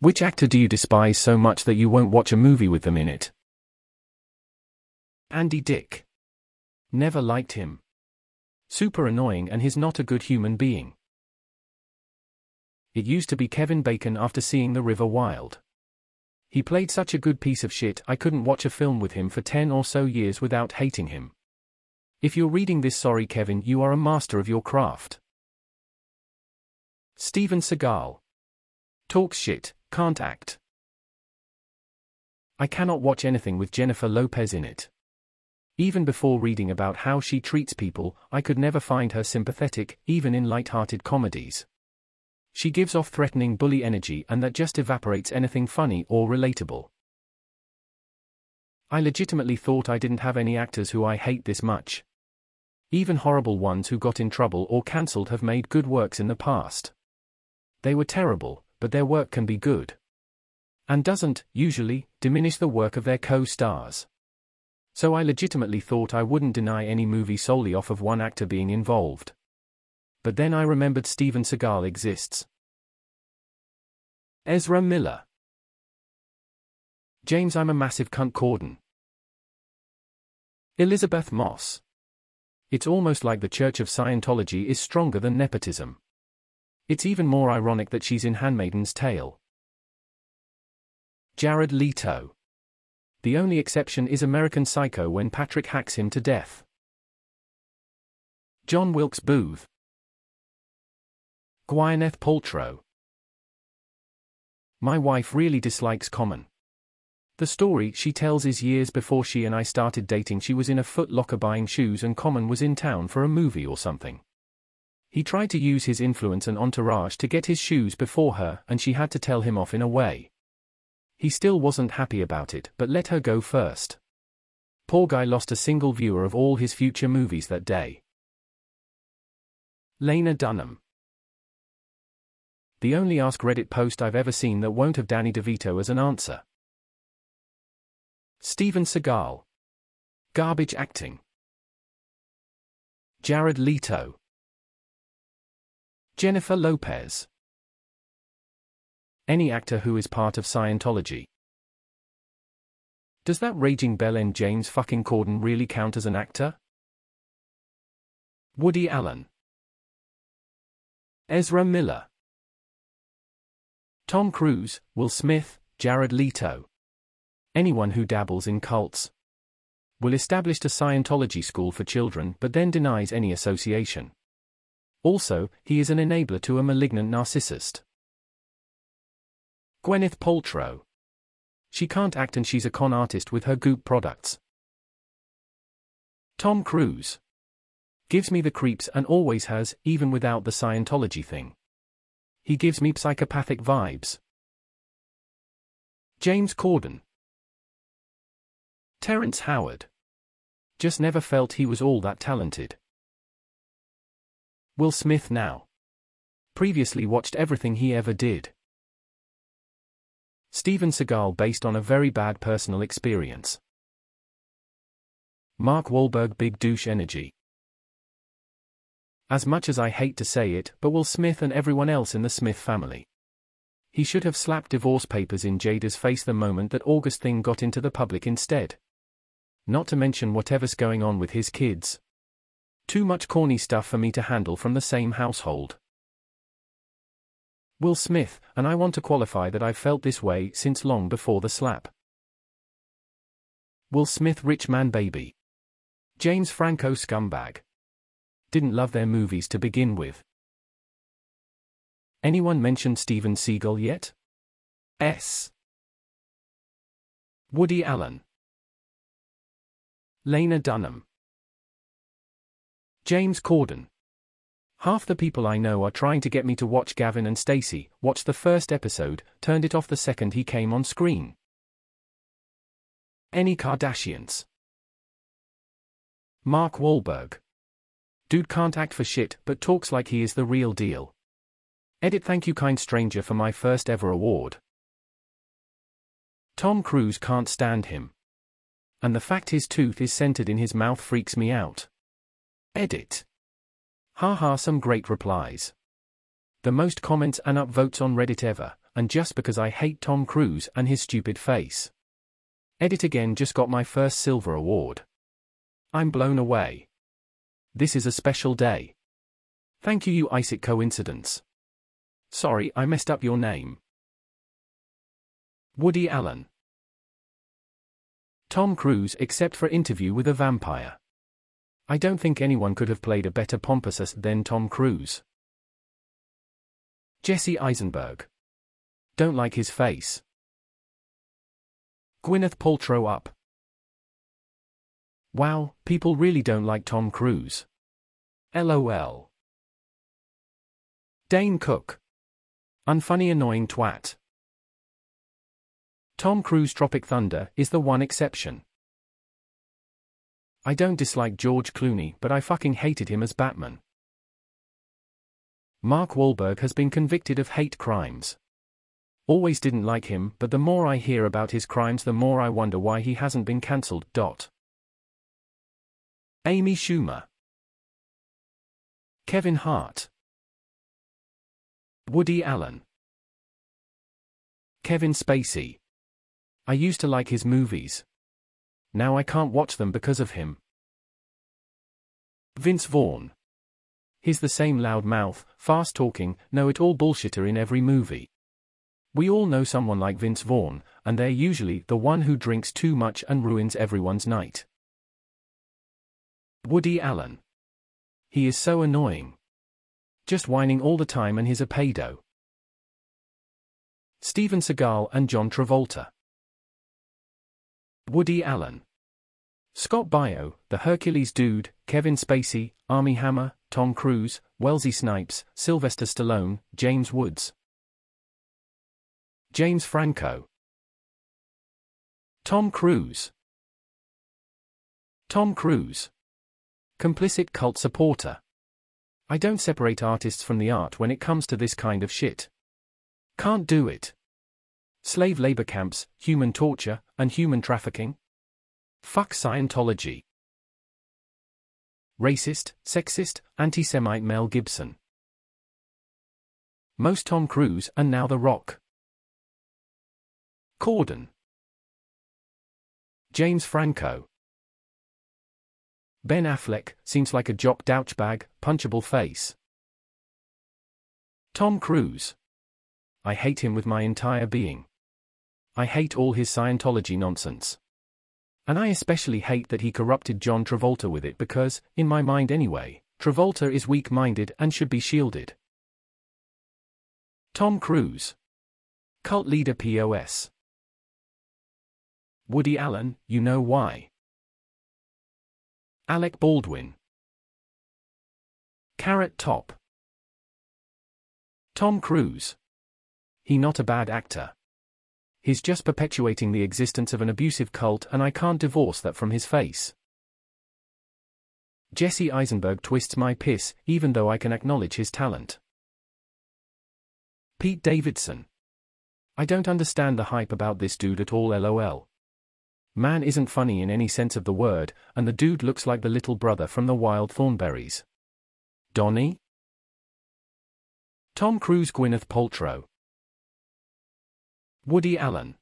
Which actor do you despise so much that you won't watch a movie with them in it? Andy Dick. Never liked him. Super annoying and he's not a good human being. It used to be Kevin Bacon after seeing The River Wild. He played such a good piece of shit I couldn't watch a film with him for 10 or so years without hating him. If you're reading this sorry Kevin you are a master of your craft. Steven Seagal. Talks shit, can't act. I cannot watch anything with Jennifer Lopez in it. Even before reading about how she treats people, I could never find her sympathetic, even in light-hearted comedies. She gives off threatening bully energy and that just evaporates anything funny or relatable. I legitimately thought I didn't have any actors who I hate this much. Even horrible ones who got in trouble or cancelled have made good works in the past. They were terrible, but their work can be good. And doesn't, usually, diminish the work of their co-stars. So I legitimately thought I wouldn't deny any movie solely off of one actor being involved. But then I remembered Steven Seagal exists. Ezra Miller. James I'm a massive cunt Corden. Elisabeth Moss. It's almost like the Church of Scientology is stronger than nepotism. It's even more ironic that she's in Handmaid's Tale. Jared Leto. The only exception is American Psycho when Patrick hacks him to death. John Wilkes Booth. Gwyneth Paltrow. My wife really dislikes Common. The story she tells is years before she and I started dating she was in a Foot Locker buying shoes and Common was in town for a movie or something. He tried to use his influence and entourage to get his shoes before her and she had to tell him off in a way. He still wasn't happy about it, but let her go first. Poor guy lost a single viewer of all his future movies that day. Lena Dunham. The only Ask Reddit post I've ever seen that won't have Danny DeVito as an answer. Steven Seagal. Garbage acting. Jared Leto. Jennifer Lopez. Any actor who is part of Scientology. Does that raging bell end James fucking Corden really count as an actor? Woody Allen. Ezra Miller. Tom Cruise, Will Smith, Jared Leto. Anyone who dabbles in cults. Will establish a Scientology school for children but then denies any association. Also, he is an enabler to a malignant narcissist. Gwyneth Paltrow. She can't act and she's a con artist with her goop products. Tom Cruise. Gives me the creeps and always has, even without the Scientology thing. He gives me psychopathic vibes. James Corden. Terrence Howard. Just never felt he was all that talented. Will Smith now. Previously watched everything he ever did. Steven Seagal based on a very bad personal experience. Mark Wahlberg Big Douche Energy. As much as I hate to say it, but Will Smith and everyone else in the Smith family. He should have slapped divorce papers in Jada's face the moment that August thing got into the public instead. Not to mention whatever's going on with his kids. Too much corny stuff for me to handle from the same household. Will Smith, and I want to qualify that I've felt this way since long before the slap. Will Smith Rich Man Baby. James Franco Scumbag. Didn't love their movies to begin with. Anyone mentioned Steven Seagal yet? S. Woody Allen. Lena Dunham. James Corden. Half the people I know are trying to get me to watch Gavin and Stacey, watched the first episode, turned it off the second he came on screen. Any Kardashians? Mark Wahlberg. Dude can't act for shit, but talks like he is the real deal. Edit thank you kind stranger for my first ever award. Tom Cruise can't stand him. And the fact his tooth is centered in his mouth freaks me out. Edit. Haha some great replies. The most comments and upvotes on Reddit ever, and just because I hate Tom Cruise and his stupid face. Edit again just got my first silver award. I'm blown away. This is a special day. Thank you, you Isaac coincidence. Sorry, I messed up your name. Woody Allen. Tom Cruise except for interview with a vampire. I don't think anyone could have played a better pompous than Tom Cruise. Jesse Eisenberg. Don't like his face. Gwyneth Paltrow up. Wow, people really don't like Tom Cruise. LOL. Dane Cook. Unfunny annoying twat. Tom Cruise Tropic Thunder is the one exception. I don't dislike George Clooney, but I fucking hated him as Batman. Mark Wahlberg has been convicted of hate crimes. Always didn't like him, but the more I hear about his crimes, the more I wonder why he hasn't been cancelled. Dot. Amy Schumer. Kevin Hart. Woody Allen. Kevin Spacey. I used to like his movies. Now I can't watch them because of him. Vince Vaughn. He's the same loud mouth, fast talking, know it all bullshitter in every movie. We all know someone like Vince Vaughn, and they're usually the one who drinks too much and ruins everyone's night. Woody Allen. He is so annoying. Just whining all the time and he's a pedo. Steven Seagal and John Travolta. Woody Allen. Scott Baio, The Hercules Dude, Kevin Spacey, Armie Hammer, Tom Cruise, Wesley Snipes, Sylvester Stallone, James Woods. James Franco. Tom Cruise. Tom Cruise. Complicit cult supporter. I don't separate artists from the art when it comes to this kind of shit. Can't do it. Slave labor camps, human torture, and human trafficking? Fuck Scientology. Racist, sexist, anti-Semite Mel Gibson. Most Tom Cruise and now The Rock. Corden. James Franco. Ben Affleck seems like a jock douchebag, punchable face. Tom Cruise. I hate him with my entire being. I hate all his Scientology nonsense. And I especially hate that he corrupted John Travolta with it because, in my mind anyway, Travolta is weak minded and should be shielded. Tom Cruise. Cult leader POS. Woody Allen, you know why. Alec Baldwin. Carrot Top. Tom Cruise. He not a bad actor. He's just perpetuating the existence of an abusive cult and I can't divorce that from his face. Jesse Eisenberg twists my piss, even though I can acknowledge his talent. Pete Davidson. I don't understand the hype about this dude at all lol. Man isn't funny in any sense of the word, and the dude looks like the little brother from the Wild Thornberrys. Donnie? Tom Cruise Gwyneth Paltrow Woody Allen